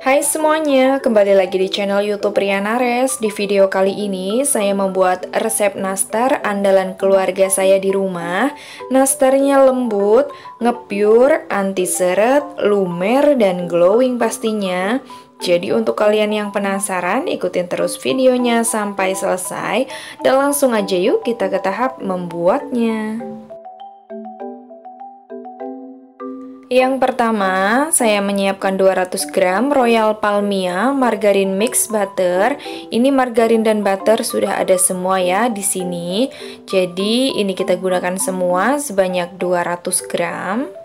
Hai semuanya, kembali lagi di channel YouTube Riana Res. Di video kali ini saya membuat resep nastar andalan keluarga saya di rumah. Nastarnya lembut, ngepure, anti seret, lumer dan glowing pastinya. Jadi untuk kalian yang penasaran, ikutin terus videonya sampai selesai dan langsung aja yuk kita ke tahap membuatnya. Yang pertama, saya menyiapkan 200 gram Royal Palmia margarin mix butter. Ini margarin dan butter sudah ada semua ya di sini. Jadi, ini kita gunakan semua sebanyak 200 gram.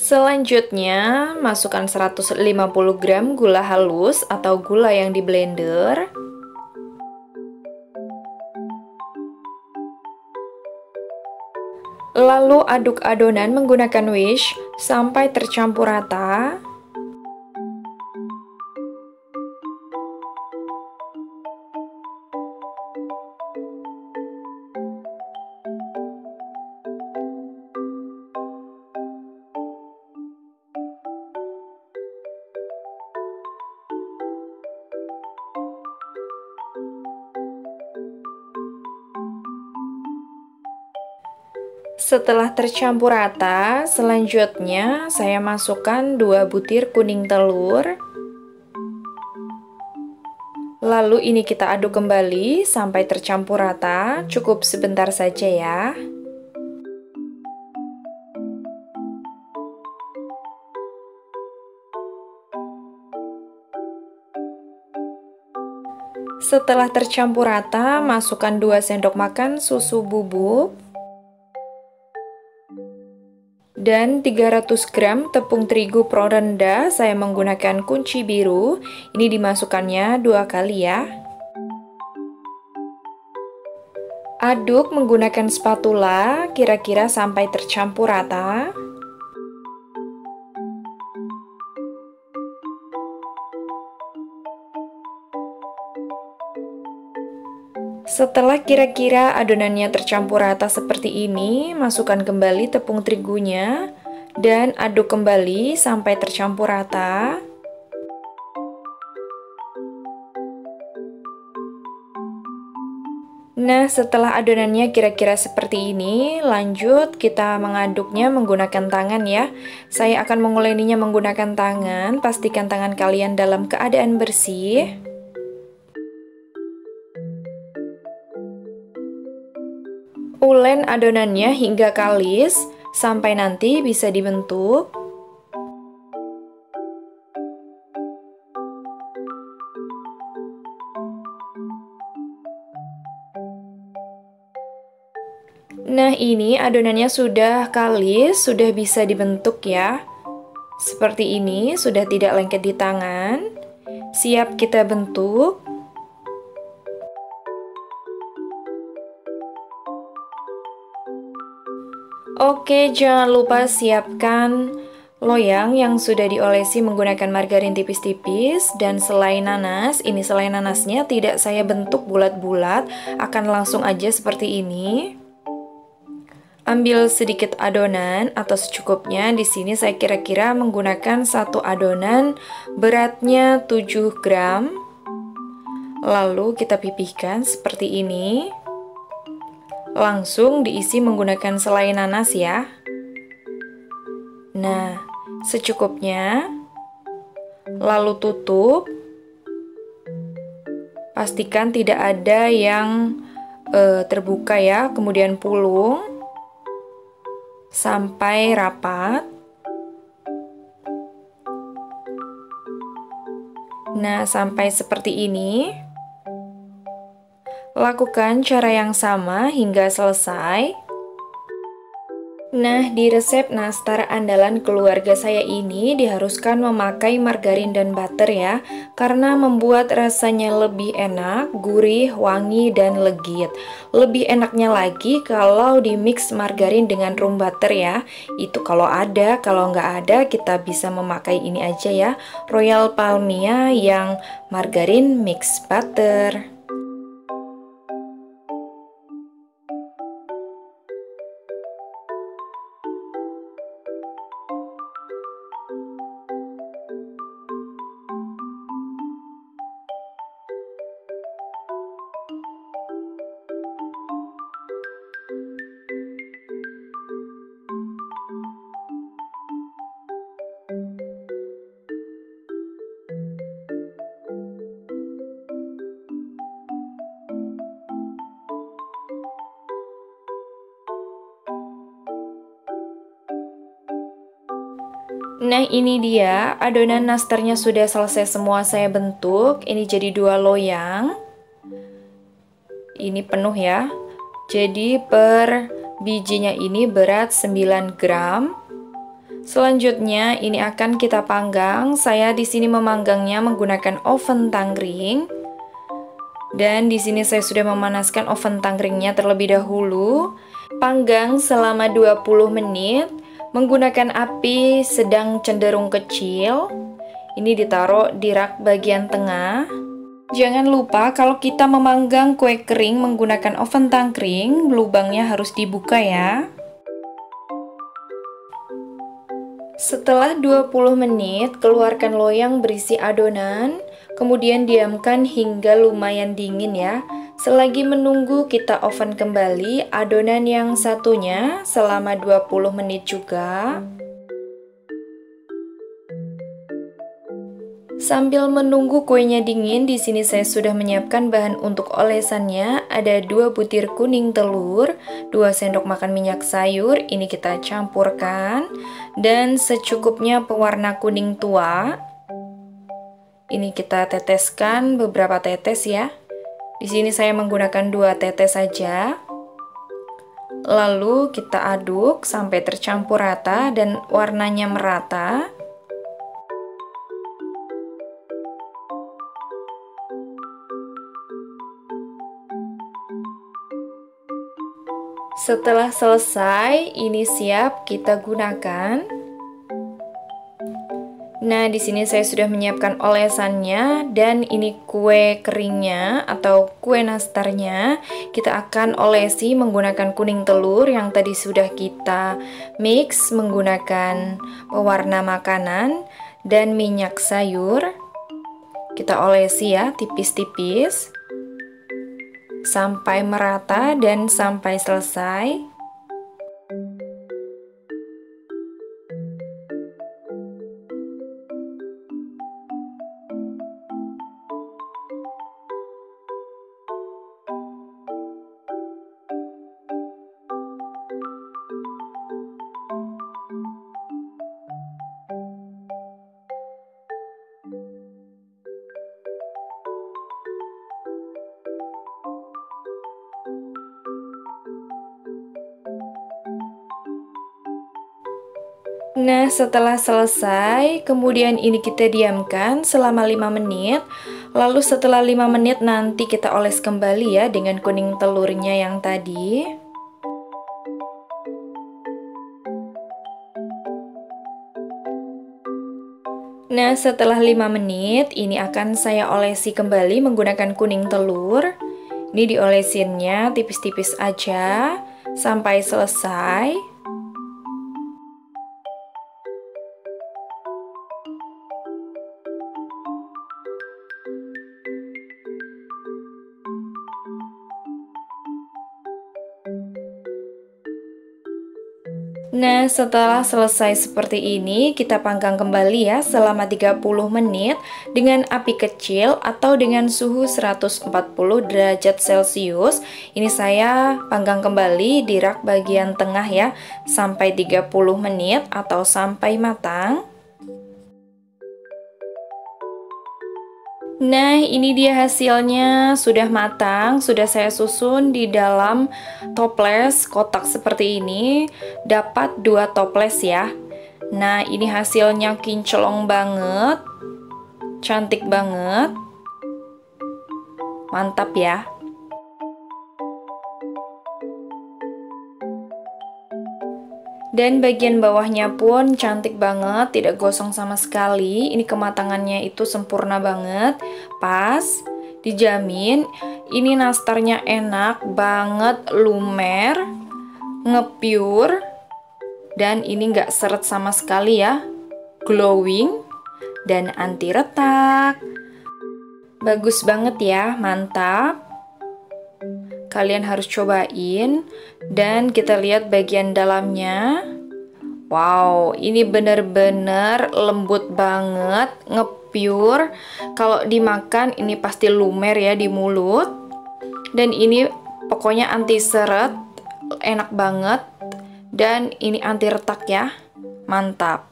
Selanjutnya, masukkan 150 gram gula halus atau gula yang di blender. Lalu aduk adonan menggunakan wish sampai tercampur rata. Setelah tercampur rata, selanjutnya saya masukkan 2 butir kuning telur. Lalu ini kita aduk kembali sampai tercampur rata, cukup sebentar saja ya. Setelah tercampur rata, masukkan 2 sendok makan susu bubuk dan 300 gram tepung terigu pro rendah saya menggunakan kunci biru. Ini dimasukkannya dua kali ya. Aduk menggunakan spatula kira-kira sampai tercampur rata Setelah kira-kira adonannya tercampur rata seperti ini, masukkan kembali tepung terigunya dan aduk kembali sampai tercampur rata. Nah, setelah adonannya kira-kira seperti ini, lanjut kita mengaduknya menggunakan tangan ya. Saya akan menguleninya menggunakan tangan, pastikan tangan kalian dalam keadaan bersih. Ulen adonannya hingga kalis. Sampai nanti bisa dibentuk. Nah ini adonannya sudah kalis, sudah bisa dibentuk ya. Seperti ini, sudah tidak lengket di tangan. Siap kita bentuk Oke, jangan lupa siapkan loyang yang sudah diolesi menggunakan margarin tipis-tipis dan selai nanas. Ini selai nanasnya tidak saya bentuk bulat-bulat, akan langsung aja seperti ini. Ambil sedikit adonan atau secukupnya. Di sini saya kira-kira menggunakan satu adonan beratnya 7 gram. Lalu kita pipihkan seperti ini. Langsung diisi menggunakan selai nanas ya. Nah, secukupnya. Lalu tutup. Pastikan tidak ada yang uh, terbuka ya, kemudian pulung sampai rapat. Nah, sampai seperti ini. Lakukan cara yang sama hingga selesai. Nah, di resep nastar andalan keluarga saya ini diharuskan memakai margarin dan butter ya, karena membuat rasanya lebih enak, gurih, wangi, dan legit. Lebih enaknya lagi kalau di mix margarin dengan room butter ya. Itu kalau ada, kalau nggak ada kita bisa memakai ini aja ya, Royal Palmia yang margarin mix butter. Nah ini dia. Adonan nastarnya sudah selesai semua saya bentuk. Ini jadi dua loyang. Ini penuh ya. Jadi per bijinya ini berat 9 gram. Selanjutnya ini akan kita panggang. Saya di sini memanggangnya menggunakan oven tangring Dan di sini saya sudah memanaskan oven tangringnya terlebih dahulu. Panggang selama 20 menit Menggunakan api sedang cenderung kecil, ini ditaruh di rak bagian tengah. Jangan lupa kalau kita memanggang kue kering menggunakan oven tangkring, lubangnya harus dibuka ya. Setelah 20 menit, keluarkan loyang berisi adonan, kemudian diamkan hingga lumayan dingin ya. Selagi menunggu kita oven kembali adonan yang satunya selama 20 menit juga. Sambil menunggu kuenya dingin, di sini saya sudah menyiapkan bahan untuk olesannya. Ada 2 butir kuning telur, 2 sendok makan minyak sayur, ini kita campurkan. Dan secukupnya pewarna kuning tua. Ini kita teteskan beberapa tetes ya. Di sini saya menggunakan dua tetes saja. Lalu kita aduk sampai tercampur rata dan warnanya merata. Setelah selesai, ini siap kita gunakan. Nah, di sini saya sudah menyiapkan olesannya dan ini kue keringnya atau kue nastarnya. Kita akan olesi menggunakan kuning telur yang tadi sudah kita mix menggunakan pewarna makanan dan minyak sayur. Kita olesi ya, tipis-tipis sampai merata dan sampai selesai. Nah, setelah selesai, kemudian ini kita diamkan selama 5 menit. Lalu setelah 5 menit nanti kita oles kembali ya dengan kuning telurnya yang tadi. Nah, setelah 5 menit, ini akan saya olesi kembali menggunakan kuning telur. Ini diolesinnya tipis-tipis aja sampai selesai. Nah, setelah selesai seperti ini, kita panggang kembali ya selama 30 menit dengan api kecil atau dengan suhu 140 derajat Celcius. Ini saya panggang kembali di rak bagian tengah ya, sampai 30 menit atau sampai matang. Nah, ini dia hasilnya sudah matang, sudah saya susun di dalam toples kotak seperti ini. Dapat dua toples ya. Nah, ini hasilnya kinclong banget. Cantik banget. Mantap ya. Dan bagian bawahnya pun cantik banget, tidak gosong sama sekali. Ini kematangannya itu sempurna banget, pas, dijamin. Ini nastarnya enak banget, lumer, ngepure, dan ini nggak seret sama sekali ya. Glowing dan anti retak. Bagus banget ya, mantap. Kalian harus cobain dan kita lihat bagian dalamnya. Wow, ini bener-bener lembut banget, ngepure. Kalau dimakan ini pasti lumer ya di mulut. Dan ini pokoknya anti seret, enak banget. Dan ini anti retak ya, mantap.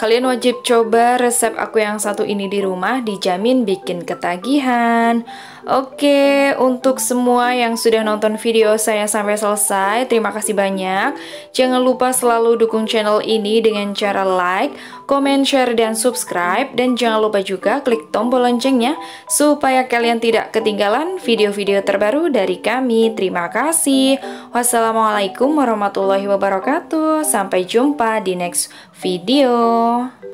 Kalian wajib coba resep aku yang satu ini di rumah, dijamin bikin ketagihan. Oke, untuk semua yang sudah nonton video saya sampai selesai, terima kasih banyak. Jangan lupa selalu dukung channel ini dengan cara like, comment, share, dan subscribe. Dan jangan lupa juga klik tombol loncengnya supaya kalian tidak ketinggalan video-video terbaru dari kami. Terima kasih. Wassalamualaikum warahmatullahi wabarakatuh. Sampai jumpa di next video.